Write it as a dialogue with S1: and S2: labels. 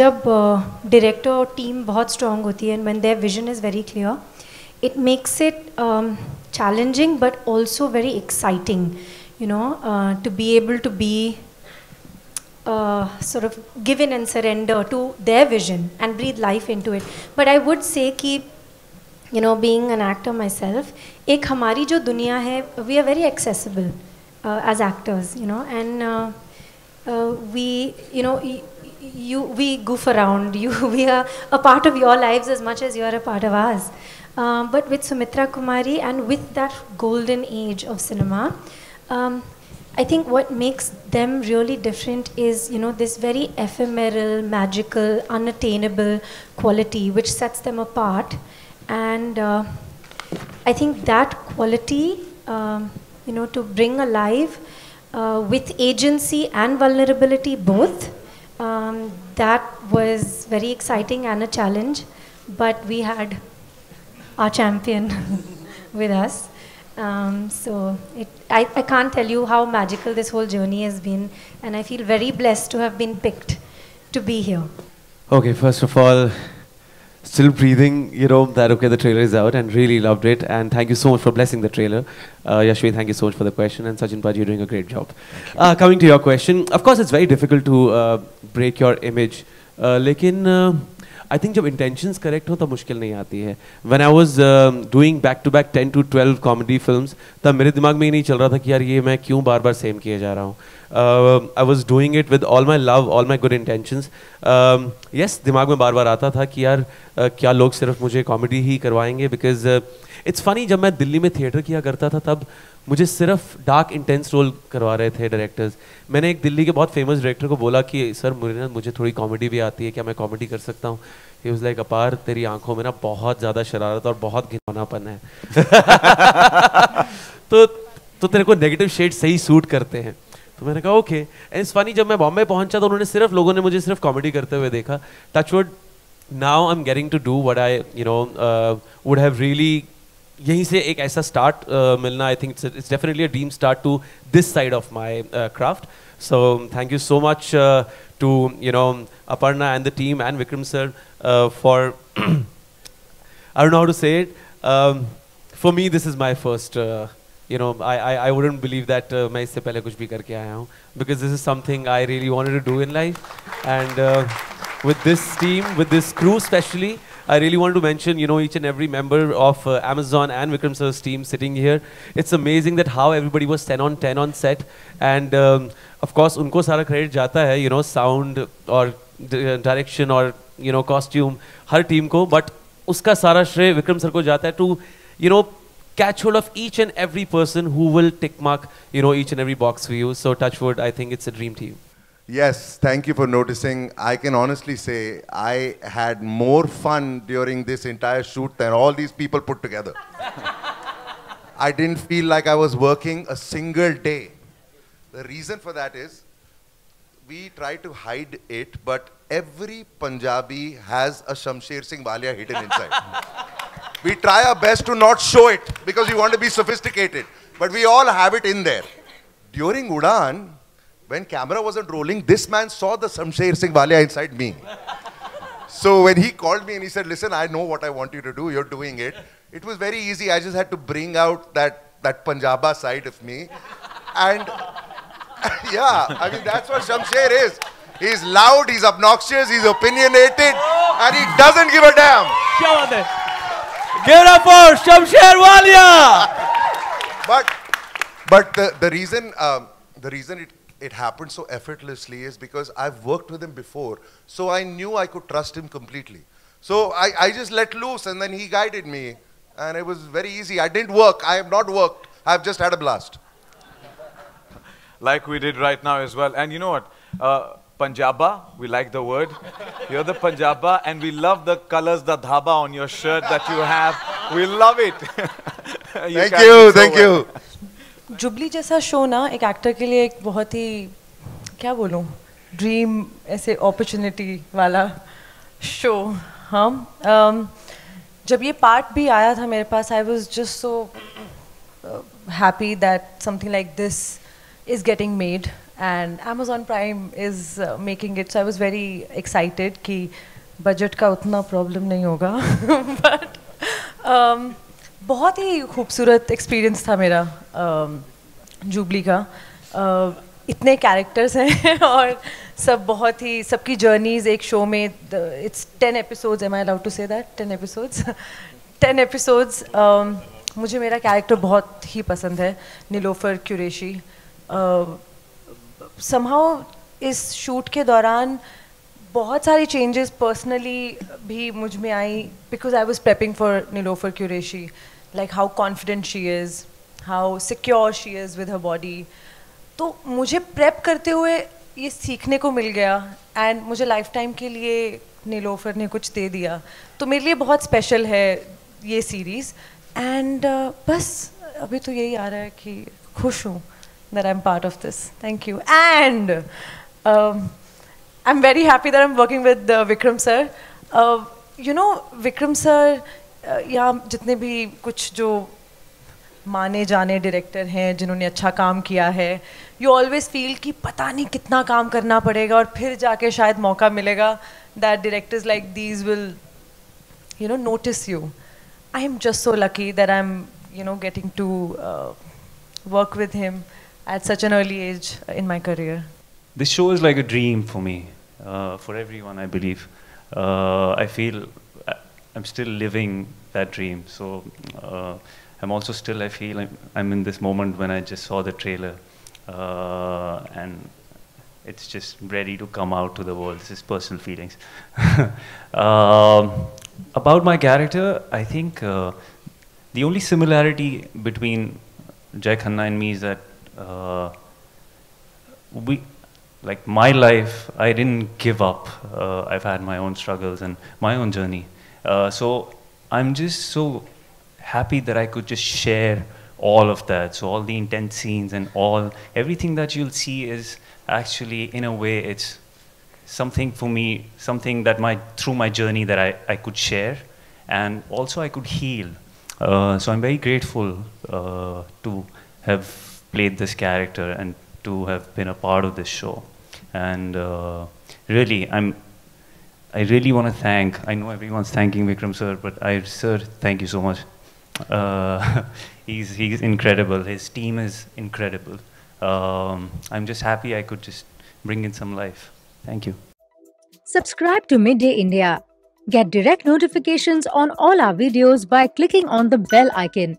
S1: जब डायरेक्टर और टीम बहुत स्ट्रांग होती है and when their vision is very clear it makes it challenging but also very exciting you know to be able to be sort of give in and surrender to their vision and breathe life into it but I would say कि you know being an actor myself एक हमारी जो दुनिया है we are very accessible as actors you know and we you know you we goof around you we are a part of your lives as much as you are a part of ours. Um, but with Sumitra Kumari and with that golden age of cinema um, I think what makes them really different is you know this very ephemeral magical unattainable quality which sets them apart. And uh, I think that quality, um, you know, to bring alive uh, with agency and vulnerability both, um, that was very exciting and a challenge. But we had our champion with us. Um, so it, I, I can't tell you how magical this whole journey has been, and I feel very blessed to have been picked to be here.
S2: Okay, first of all, still breathing, you know, that okay, the trailer is out and really loved it. And thank you so much for blessing the trailer. Uh, Yashvi, thank you so much for the question. And Sachin Paji, you're doing a great job. Uh, coming to your question, of course, it's very difficult to uh, break your. Uh, लेकिन uh, I think जब intentions correct हो तब मुश्किल नहीं आती है. When I was doing back to back ten to 12 comedy films तब मेरे दिमाग में ये नहीं चल रहा था कि यार ये मैं क्यों बार बार सेम किए जा रहा हूँ. I was doing it with all my love all my good intentions yes दिमाग में बार बार आता था कि यार uh, क्या लोग सिर्फ़ मुझे कॉमेडी ही करवाएँगे बिकॉज़ इट्स फनी जब मैं दिल्ली में थिएटर किया करता था, तब मुझे सिर्फ़ डार्क इंटेंस रोल करवा रहे थे डायरेक्टर्स मैंने एक दिल्ली के बहुत फ़ेमस डायरेक्टर को बोला कि, सर, मुझे मुझे थोड़ी कॉमेडी भी आती है, क्या मैं कॉमेडी कर सकता हूँ? ही वाज लाइक अपार, तेरी आँखों में ना बहुत ज़्यादा शरारत और बहुत घिनौनापन है. तो तो तेरे को नेगेटिव शेड सही सूट करते हैं। तो मैंने कहा ओके एंड फनी जब मैं बॉम्बे पहुँचा तो उन्होंने सिर्फ़, लोगों ने मुझे सिर्फ़ कॉमेडी करते हुए देखा। Touchwood now I am getting to do what I you know would have really यहीं से एक ऐसा स्टार्ट uh, मिलना think it's definitely a dream start to this side of my uh, craft. so um, thank you so much uh, to, you know, Aparna and the team and Vikram sir for, I don't know how to say it. Um, for me, this is my first, you know, I, I, I wouldn't believe that मैं इससे पहले कुछ भी करके आया हूँ because this is something I really wanted to do in life and with this team, with this crew especially, I really wanted to mention, you know, each and every member of uh, Amazon and Vikram sir's team sitting here. It's amazing that how everybody was 10 on 10 on set, and um, of course, उनको सारा credit जाता है, you know, sound और direction और you know costume her team को, but उसका सारा श्रेय विक्रम सर को जाता है to you know catch hold of each and every person who will tick mark you know each and every box for you. So touchwood, I think it's a dream team.
S3: Yes, thank you for noticing. I can honestly say I had more fun during this entire shoot than all these people put together. I didn't feel like I was working a single day. The reason for that is we try to hide it, but every Punjabi has a Shamsher Singh Walia hidden inside. we try our best to not show it because we want to be sophisticated, but we all have it in there. During Udaan, when camera wasn't rolling, this man saw the Shamsher Singh Walia inside me. so when he called me and he said, listen, I know what I want you to do, you're doing it. It was very easy. I just had to bring out that, that Punjaba side of me. And yeah, I mean, that's what Shamsher is. He's loud, he's obnoxious, he's opinionated, and he doesn't give a damn.
S2: Give it up for Shamsher Walia.
S3: but but the, the reason um, the reason it it happened so effortlessly is because I've worked with him before, so I knew I could trust him completely. So I, I just let loose and then he guided me. And it was very easy. I didn't work. I have not worked. I've just had a blast.
S4: like we did right now as well. And you know what? Uh, Punjaba, we like the word. You're the Punjaba, and we love the colors, the dhaba on your shirt that you have. We love it.
S3: Thank you,
S4: so
S3: thank
S4: well.
S3: you.
S5: Jubilee जैसा show ना एक actor के लिए एक बहुत ही क्या बोलूँ dream ऐसे अपॉर्चुनिटी वाला शो हाँ um, जब ये पार्ट भी आया था मेरे पास I was just so happy that something like this is getting made and Amazon Prime is making it. So I was very कि बजट का उतना प्रॉब्लम नहीं होगा बट बहुत ही खूबसूरत एक्सपीरियंस था मेरा जुबली का। इतने कैरेक्टर्स हैं और सब बहुत ही, सबकी जर्नीज एक शो में it's ten episodes am I allowed to say that ten episodes ten episodes मुझे मेरा कैरेक्टर बहुत ही पसंद है नीलोफर क्यूरेशी समहाउ इस शूट के दौरान बहुत सारी चेंजेस पर्सनली भी मुझमें आई because I was prepping for Nilofer Qureshi like how confident she is how secure she is with her body तो मुझे प्रेप करते हुए ये सीखने को मिल गया एंड मुझे लाइफ टाइम के लिए नीलोफर ने कुछ दे दिया तो मेरे लिए बहुत स्पेशल है ये सीरीज़ एंड uh, बस अभी तो यही आ रहा है कि खुश हूँ I'm part of this. Thank you. And um, I'm very happy that I'm working with uh, Vikram sir. Uh, you know, Vikram sir, uh, या जितने भी कुछ जो माने जाने डायरेक्टर हैं, जिन्होंने अच्छा काम किया है यू ऑलवेज फील कि पता नहीं कितना काम करना पड़ेगा और फिर जाके शायद मौका मिलेगा that directors like these will you know notice you I am just so lucky that I am you know getting to work with him at such an early age in
S6: my career this show is like a dream for me for everyone I believe I feel I'm still living that dream. So uh, I'm also still, I feel I'm, I'm in this moment when I just saw the trailer uh, and it's just ready to come out to the world. This is personal feelings. um, about my character, I think uh, the only similarity between Jai Khanna and me is that uh, we like my life i didn't give up uh, i've had my own struggles and my own journey uh, so i'm just so happy that i could just share all of that so all the intense scenes and all everything that you'll see is actually in a way it's something for me something that my through my journey that i, I could share and also i could heal uh, so i'm very grateful uh, to have played this character and to have been a part of this show. And uh, really, I'm. I really want to thank. I know everyone's thanking Vikram sir, but I, sir, thank you so much. Uh, he's he's incredible. His team is incredible. Um, I'm just happy I could just bring in some life. Thank you.
S7: Subscribe to Midday India. Get direct notifications on all our videos by clicking on the bell icon.